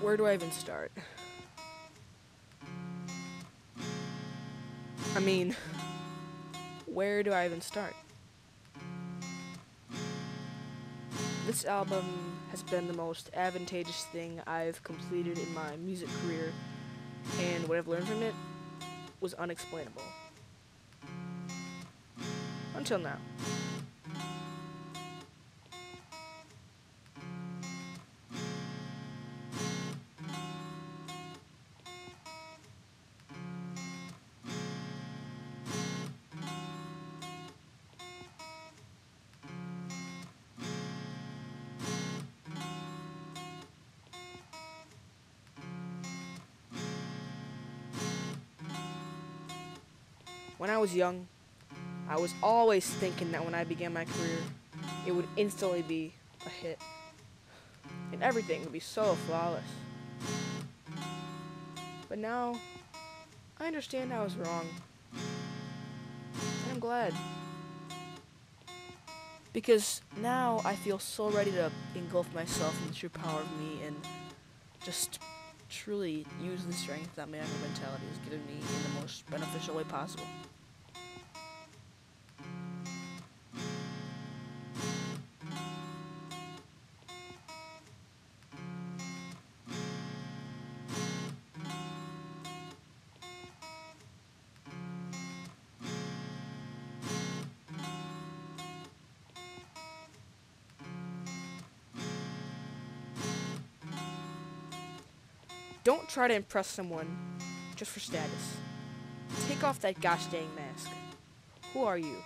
where do I even start? I mean, where do I even start? This album has been the most advantageous thing I've completed in my music career, and what I've learned from it was unexplainable. Until now. When I was young, I was always thinking that when I began my career, it would instantly be a hit. And everything would be so flawless. But now, I understand I was wrong. And I'm glad. Because now I feel so ready to engulf myself in the true power of me and just truly use the strength that my mentality has given me in the most beneficial way possible. Don't try to impress someone just for status. Take off that gosh dang mask. Who are you?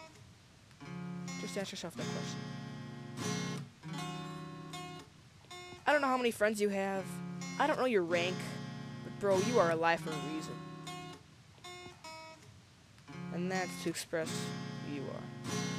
Just ask yourself that question. I don't know how many friends you have. I don't know your rank. But bro, you are alive for a reason. And that's to express who you are.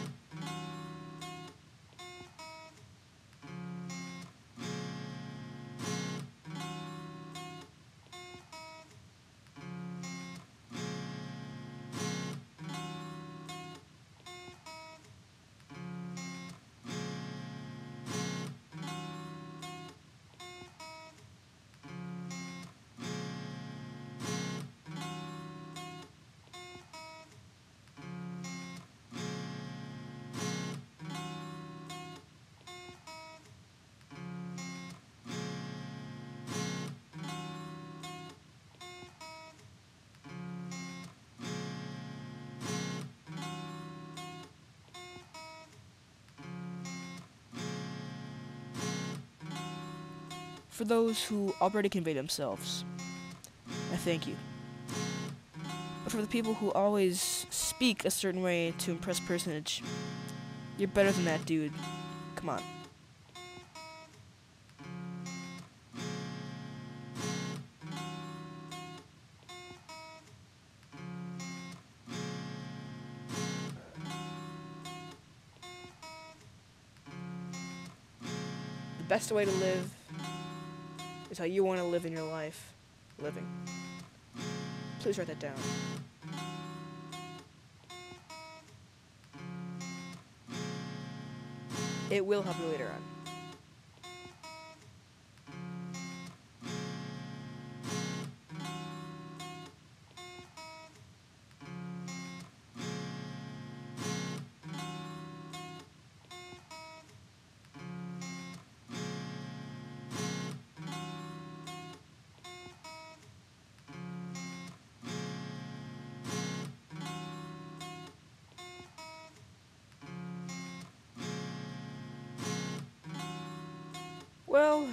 For those who already convey themselves, I thank you. But for the people who always speak a certain way to impress personage, you're better than that, dude. Come on. The best way to live is how you want to live in your life. Living. Please write that down. It will help you later on. Well,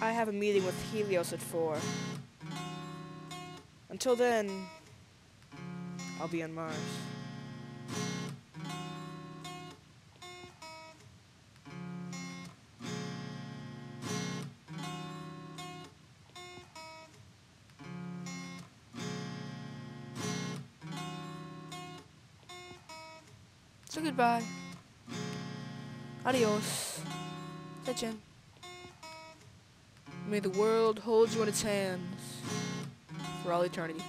I have a meeting with Helios at 4. Until then, I'll be on Mars. So goodbye. Adios. May the world hold you in its hands for all eternity.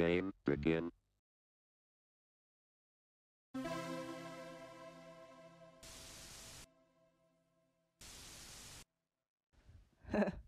Game begin.